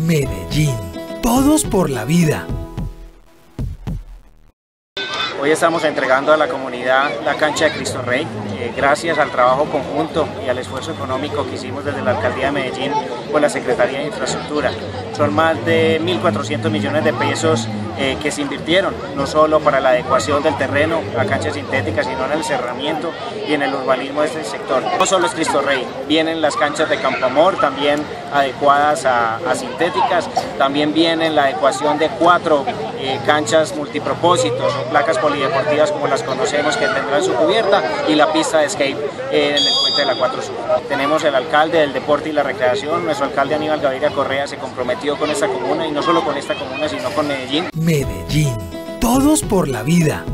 Medellín. Todos por la vida. Hoy estamos entregando a la comunidad la cancha de Cristo Rey, eh, gracias al trabajo conjunto y al esfuerzo económico que hicimos desde la Alcaldía de Medellín con la Secretaría de Infraestructura. Son más de 1.400 millones de pesos eh, que se invirtieron, no solo para la adecuación del terreno a canchas sintéticas, sino en el cerramiento y en el urbanismo de este sector. No solo es Cristo Rey, vienen las canchas de Campo Amor también adecuadas a, sintéticas, también vienen la adecuación de cuatro eh, canchas multipropósitos o placas polideportivas como las conocemos que tendrán su cubierta y la pista de skate en el puente de la 4 Sur. Tenemos el alcalde del deporte y la recreación, nuestro alcalde Aníbal Gaviria Correa se comprometió con esta comuna y no solo con esta comuna sino con Medellín. Medellín, todos por la vida.